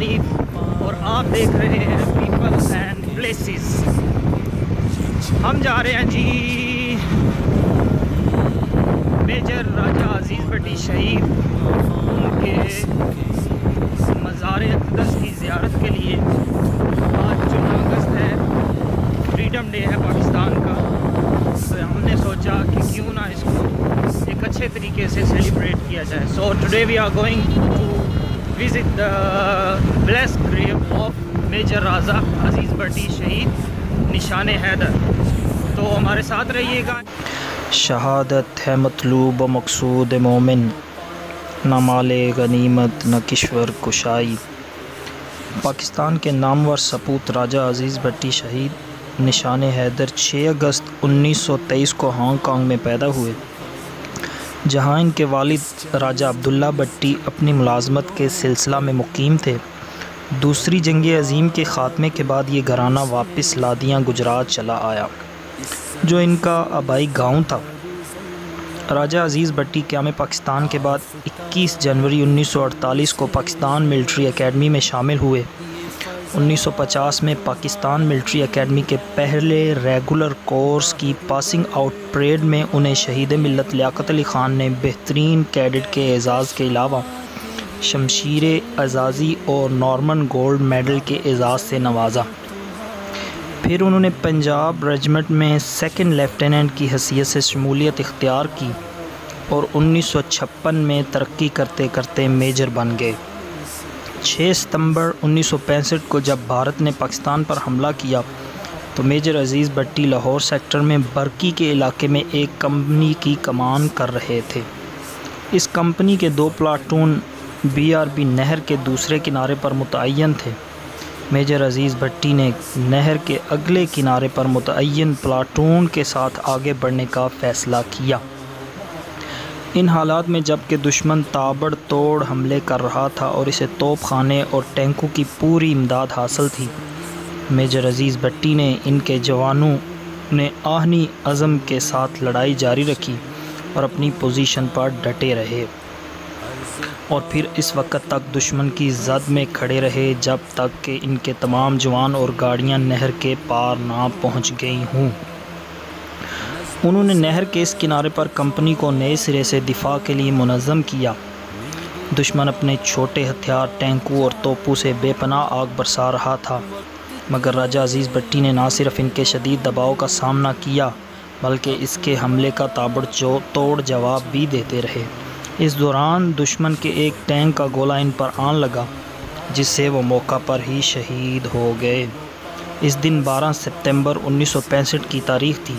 حنیف اور آپ دیکھ رہے ہیں پیپلز اینڈ پلیسز ہم جا رہے ہیں جی۔ میجر راجہ عزیز بٹی شہید ان کے مزار اقدس کی زیارت کے لیے آج چودہ اگست ہے۔ فریڈم ڈے ہے پاکستان کا۔ تو ہم نے سوچا کہ کیوں نہ اس کو ایک اچھے طریقے سے سیلیبریٹ کیا جائے۔ So today we are going to visit the blessed grave of Major Raja Aziz Bhatti شہید نشان حیدر تو ہمارے ساتھ رہیے گا۔ شہادت ہے مطلوب و مقصود مومن، نہ مال غنیمت، نہ کشور کشائی۔ پاکستان کے نامور سپوت راجہ عزیز بٹی شہید، نشان حیدر، چھ اگست انیس سو تیئیس کو ہانگ کانگ میں پیدا ہوئے۔ جہاں ان کے والد راجہ عبداللہ بٹی اپنی ملازمت کے سلسلہ میں مقیم تھے۔ دوسری جنگ عظیم کے خاتمے کے بعد یہ گھرانہ واپس لادیاں گجرات چلا آیا، جو ان کا آبائی گاؤں تھا۔ راجہ عزیز بٹی قیام پاکستان کے بعد اکیس جنوری انیس سو اڑتالیس کو پاکستان ملٹری اکیڈمی میں شامل ہوئے۔ انیس سو پچاس میں پاکستان ملٹری اکیڈمی کے پہلے ریگولر کورس کی پاسنگ آؤٹ پریڈ میں انہیں شہید ملت لیاقت علی خان نے بہترین کیڈٹ کے اعزاز کے علاوہ شمشیر اعزازی اور نارمن گولڈ میڈل کے اعزاز سے نوازا۔ پھر انہوں نے پنجاب رجمنٹ میں سیکنڈ لیفٹیننٹ کی حیثیت سے شمولیت اختیار کی اور انیس سو چھپن میں ترقی کرتے کرتے میجر بن گئے۔ چھ ستمبر انیس سو پینسٹھ کو جب بھارت نے پاکستان پر حملہ کیا تو میجر عزیز بٹی لاہور سیکٹر میں برکی کے علاقے میں ایک کمپنی کی کمان کر رہے تھے۔ اس کمپنی کے دو پلاٹون بی آر بی نہر کے دوسرے کنارے پر متعین تھے۔ میجر عزیز بھٹی نے نہر کے اگلے کنارے پر متعین پلاٹون کے ساتھ آگے بڑھنے کا فیصلہ کیا۔ ان حالات میں جبکہ دشمن تابڑ توڑ حملے کر رہا تھا اور اسے توپ خانے اور ٹینکوں کی پوری امداد حاصل تھی۔ میجر عزیز بھٹی نے ان کے جوانوں نے آہنی عزم کے ساتھ لڑائی جاری رکھی اور اپنی پوزیشن پر ڈٹے رہے۔ اور پھر اس وقت تک دشمن کی زد میں کھڑے رہے جب تک کہ ان کے تمام جوان اور گاڑیاں نہر کے پار نہ پہنچ گئی ہوں۔ انہوں نے نہر کے اس کنارے پر کمپنی کو نئے سرے سے دفاع کے لیے منظم کیا۔ دشمن اپنے چھوٹے ہتھیار، ٹینکوں اور توپوں سے بے پناہ آگ برسا رہا تھا، مگر راجہ عزیز بٹی نے نہ صرف ان کے شدید دباؤ کا سامنا کیا، بلکہ اس کے حملے کا تابڑ توڑ جواب بھی دیتے رہے۔ اس دوران دشمن کے ایک ٹینک کا گولہ ان پر آن لگا، جس سے وہ موقع پر ہی شہید ہو گئے۔ اس دن بارہ سپتمبر انیس سو پینسٹھ کی تاریخ تھی۔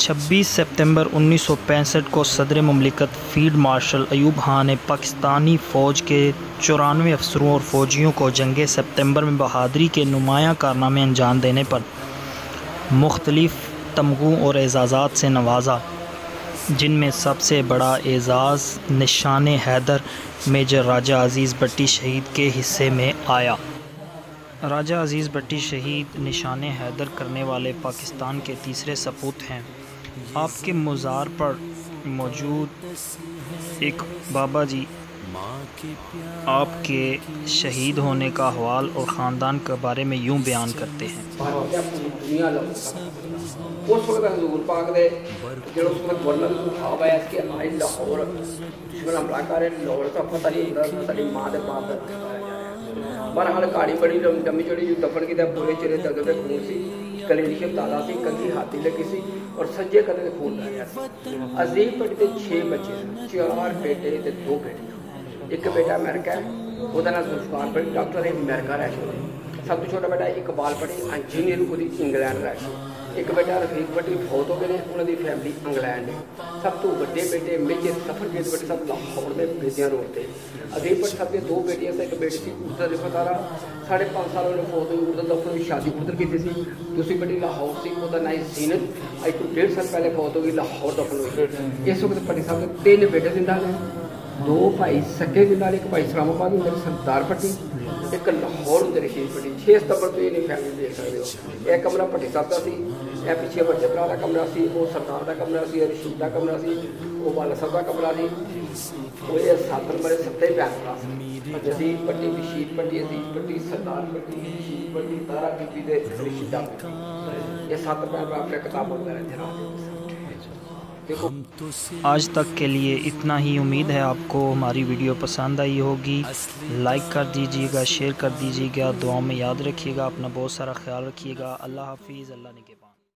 چھبیس سپتمبر انیس سو پینسٹھ کو صدر مملکت فیلڈ مارشل ایوب خان نے پاکستانی فوج کے چورانوے افسروں اور فوجیوں کو جنگ سپتمبر میں بہادری کے نمایاں کارنامے انجام دینے پر مختلف تمغوں اور اعزازات سے نوازا، جن میں سب سے بڑا اعزاز نشان حیدر میجر راجہ عزیز بٹی شہید کے حصے میں آیا۔ راجہ عزیز بٹی شہید نشان حیدر کرنے والے پاکستان کے تیسرے سپوت ہیں۔ آپ کے مزار پر موجود ایک بابا جی آپ کے شہید ہونے کا حوال اور خاندان کے بارے میں یوں بیان کرتے ہیں۔ اس وقت حضور پاک دے، جڑا اس وقت ورنل خواب ہے، اس کے آئی لاہور دشمن حملہ کرے لاہور کا پتہ نہیں ہوتا، پتہ نہیں ماں دے باپ دا بہرحال کہانی بڑی لمبی چوڑی جو دفن کی دے پورے چہرے دگ پہ خون سی۔ کلیری شب تازہ سی کنگھی ہاتھی لگی سی اور سجے کدے تے خون رہ گیا عظیم پٹی تے چھ بچے چار بیٹے تے دو بیٹے ایک بیٹا امریکہ ہے وہ نام زلفقار پڑھی ڈاکٹر ہے امریکہ رہ سب تو چھوٹا بیٹا اقبال پڑھی انجینئر کو انگلینڈ رہ ایک بیٹا رفیق بٹی فوت ہو گئے انہوں کی فیملی انگلینڈ ہے سب تو بڑے بیٹے میجر سفر کے بیٹے سب لاہور میں بیٹیاں روڈ تھے عظیم پٹ سب کے دو بیٹیاں سے ایک بیٹی تھی اردو رفت آ رہا ساڑھے پانچ سال انہوں فوت ہوئی اردو دفتر کی شادی اردو کی تھی دوسری بیٹی لاہور سی وہ نائی زینت ایک تو ڈیڑھ سال پہلے فوت ہوگی لاہور دفن ہوئی اس وقت پٹی صاحب کے تین بیٹے زندہ ਦੋ ਭਾਈ ਸੱਗੇ ਗੁਲਾਲ ਇੱਕ ਭਾਈ ਇਸਲਾਮਾਬਾਦ ਹੁੰਦਾ ਸਰਦਾਰ ਪੱਟੀ, ਇੱਕ ਲਾਹੌਰ ਹੁੰਦੇ ਰਸ਼ੀਦ ਪੱਟੀ। 6 ਸਤੰਬਰ ਤੋਂ ਇਹਨੇ ਫੈਮਿਲੀ ਦੇਖ ਸਕਦੇ ਹੋ ਇਹ ਕਮਰਾ ਪੱਟੀ ਸਾਹਿਬ ਦਾ ਸੀ, ਇਹ ਪਿੱਛੇ ਵੱਡੇ ਭਰਾ ਦਾ ਕਮਰਾ ਸੀ, ਉਹ ਸਰਦਾਰ ਦਾ ਕਮਰਾ ਸੀ ਰਸ਼ੀਦ ਦਾ ਕਮਰਾ ਸੀ, ਉਹ ਬਾਲਾ ਸਾਹਿਬ ਦਾ ਕਮਰਾ ਸੀ। ਉਹ ਇਹ ਸਾਤਰ ਬਰੇ ਸੱਤੇ ਭੈਣ ਭਰਾ ਸੀ। ਅਸੀਂ ਪੱਟੀ ਰਸ਼ੀਦ ਪੱਟੀ ਅਸੀਂ ਪੱਟੀ, ਸਰਦਾਰ ਪੱਟੀ, ਰਸ਼ੀਦ ਪੱਟੀ, ਤਾਰਾ ਬੀਬੀ ਦੇ ਰਸ਼ੀਦਾ ਇਹ ਸੱਤ ਭੈਣ ਭਰਾ ਆਪਣੇ ਕਿਤਾਬਾਂ ਵਗੈਰਾ ਜਰਾ آج تک کے لیے اتنا ہی امید ہے آپ کو ہماری ویڈیو پسند آئی ہوگی۔ لائک کر دیجیے گا شیئر کر دیجیے گا دعاؤں میں یاد رکھیے گا اپنا بہت سارا خیال رکھیے گا۔ اللہ حافظ اللہ نگہبان۔